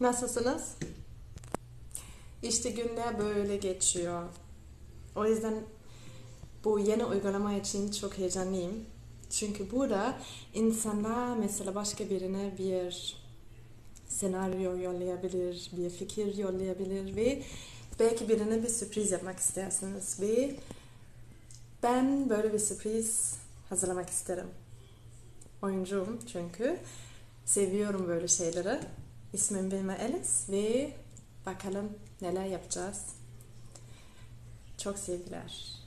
Nasılsınız? İşte günler böyle geçiyor. O yüzden bu yeni uygulama için çok heyecanlıyım. Çünkü burada insanlar mesela başka birine bir senaryo yollayabilir, bir fikir yollayabilir ve belki birine bir sürpriz yapmak istersiniz ve ben böyle bir sürpriz hazırlamak isterim. Oyuncuyum çünkü seviyorum böyle şeyleri. İsmim Vilma Ellis ve bakalım neler yapacağız. Çok sevgiler.